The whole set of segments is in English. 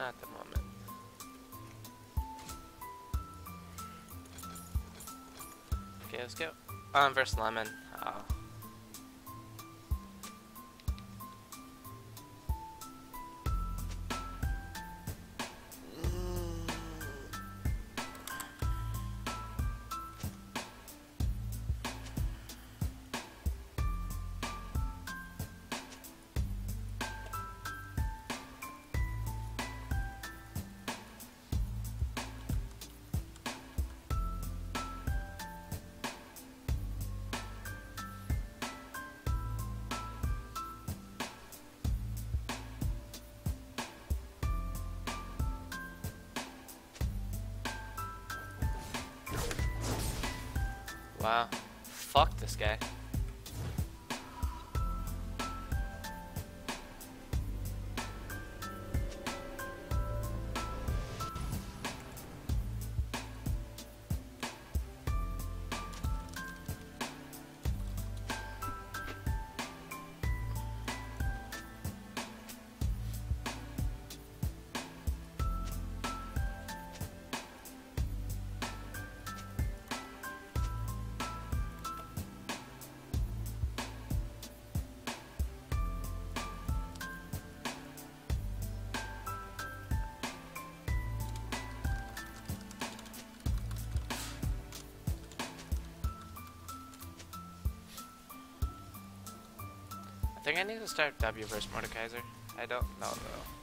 Not at the moment. Okay, let's go. Um, versus Lemon. Oh. I think I need to start W versus Mordekaiser. I don't know though.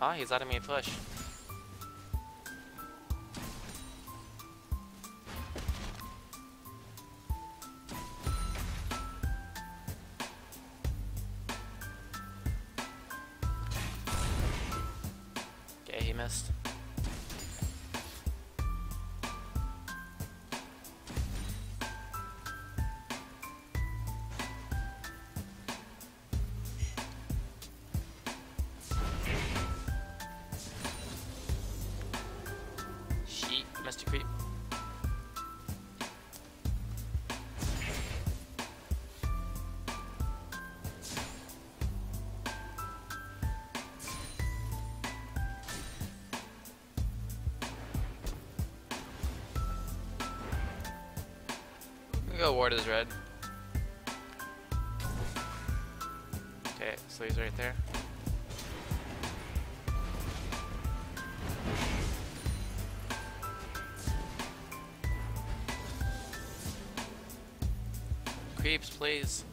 Oh, he's letting me push. Okay, he missed. Go ward is red. Okay, so he's right there. Creeps, please.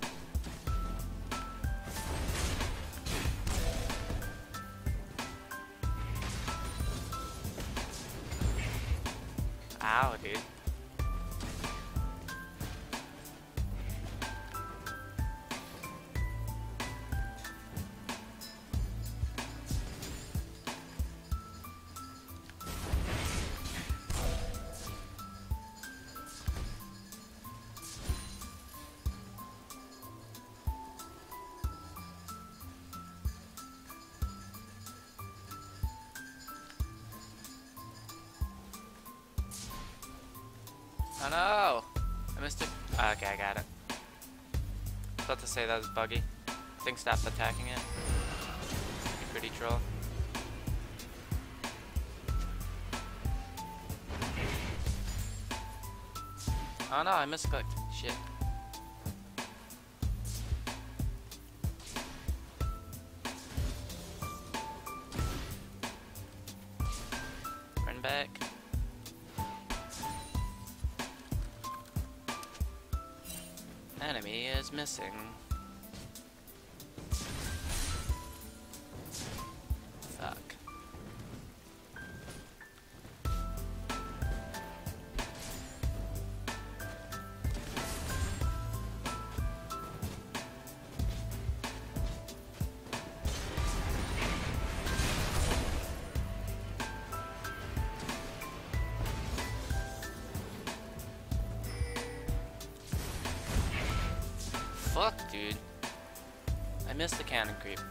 About to say that was buggy. Thing stopped attacking it. Pretty troll. Oh no, I misclicked. Shit. Missing. Fuck, dude. I missed the cannon creep.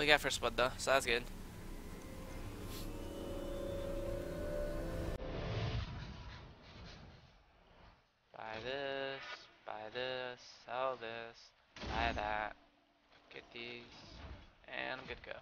We got first blood though, so that's good. Buy this, buy this, sell this, buy that, get these, and I'm good to go.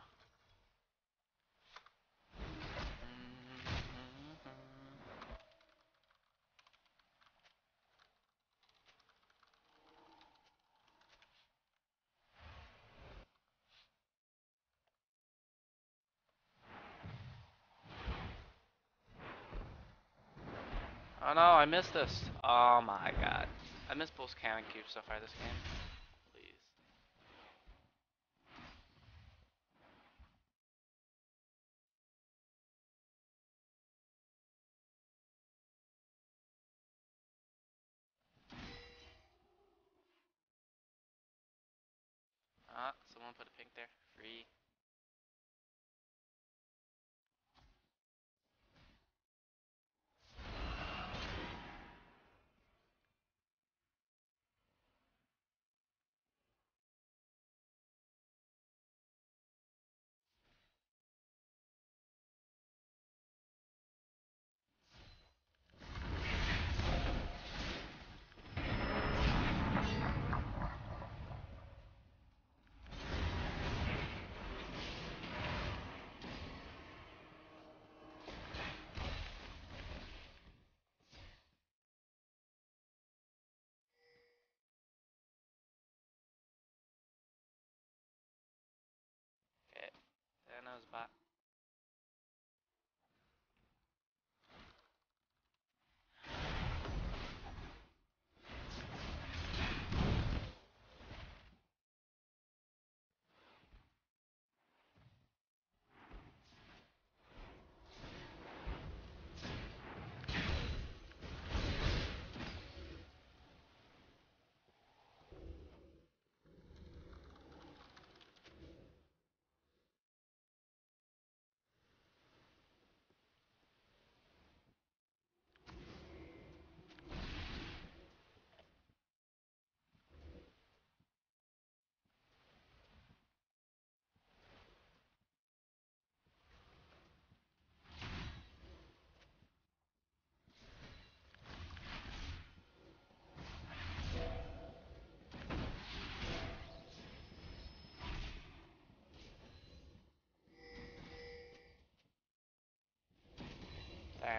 Oh no, I missed this. Oh my god. I missed both cannon cubes so far this game. Please. Ah, someone put a pink there.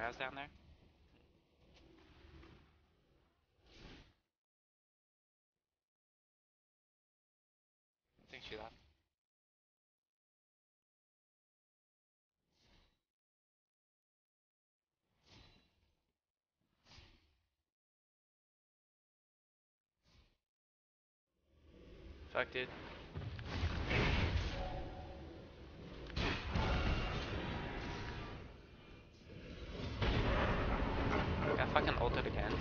Thanos down there. I think she left. Fuck, dude. Got fucking ulted again.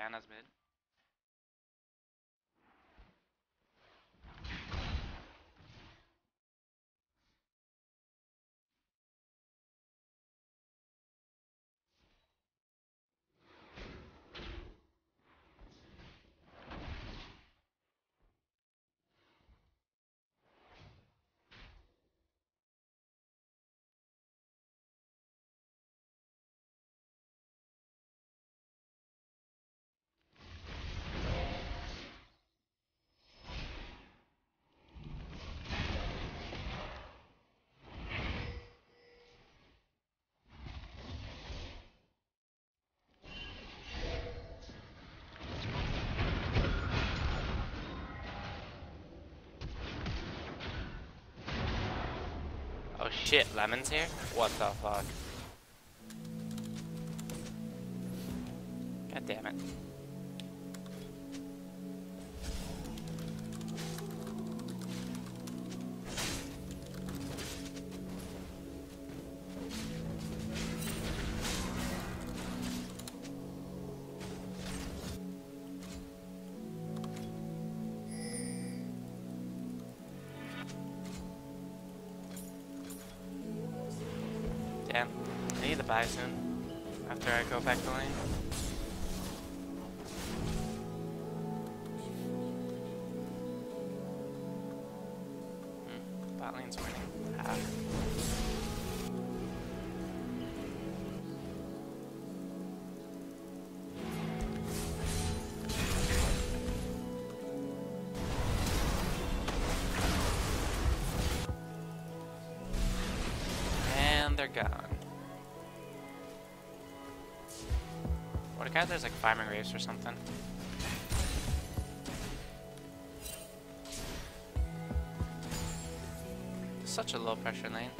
Diana's mid. Shit, Lemon's here? What the fuck? God damn it. Soon. After I go back to lane. There's like farming raves or something. Such a low pressure lane.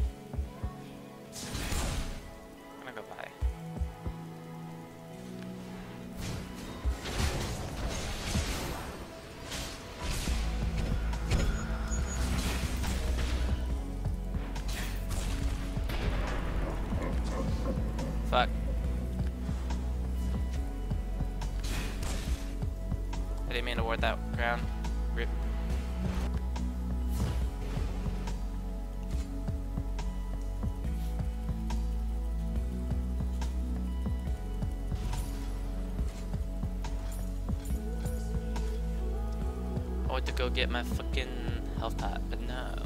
Get my fucking health pot, but no.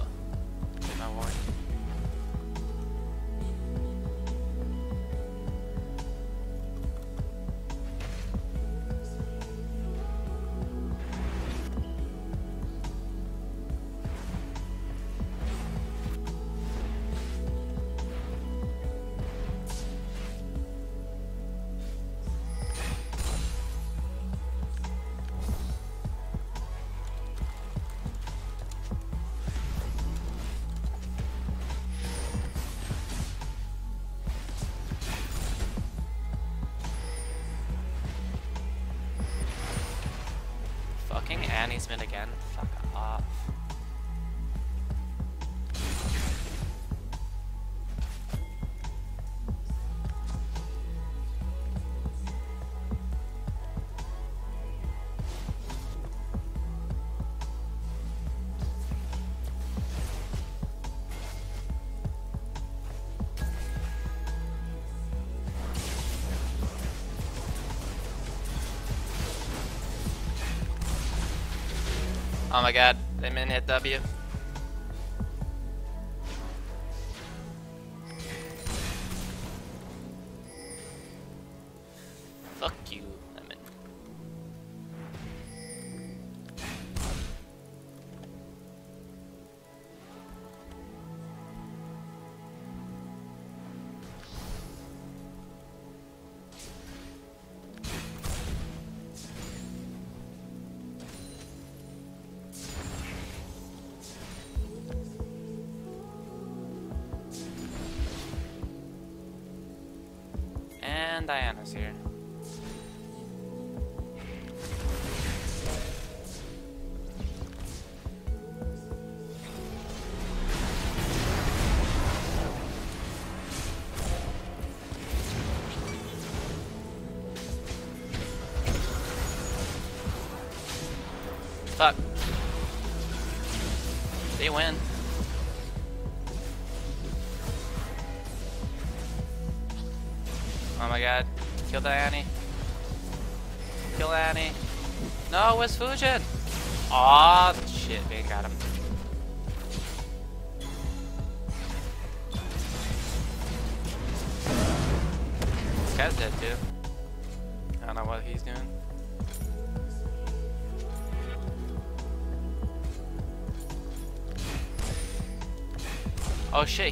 Fucking Annie's mid again. Oh my god, they min hit W. They win. Oh my god. Kill Diana. Kill Annie. No, where's Fujin? Aw, shit, Vayne got him.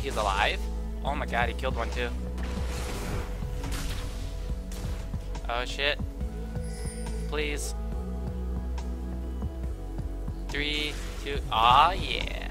He's alive? Oh my god, he killed one too. Oh shit. Please. Three, two, ah yeah.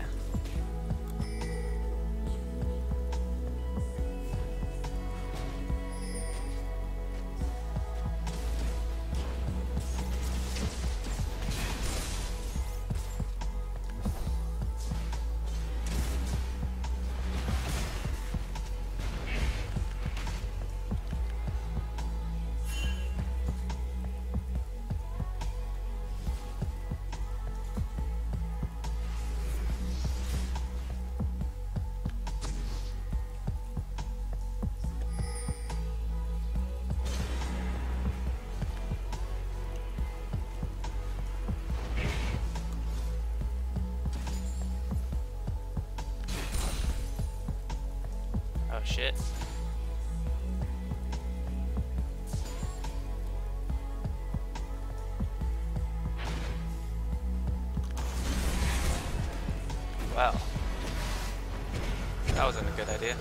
That wasn't a good idea.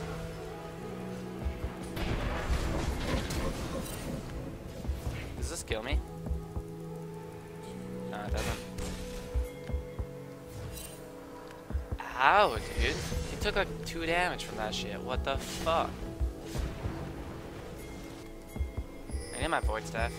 Does this kill me? No, it doesn't. Ow, dude. He took like two damage from that shit. What the fuck? I need my void staff.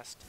Fast.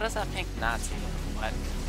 How does that pink see? What?